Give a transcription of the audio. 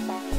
Bye.